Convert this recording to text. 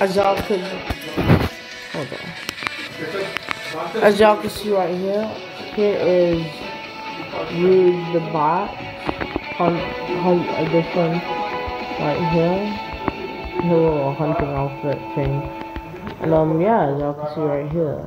as y'all could, hold on. As y'all can see right here, here is Rude the bot, hunt, hunt edition, right here. His little hunting outfit thing. And um, yeah, as y'all can see right here.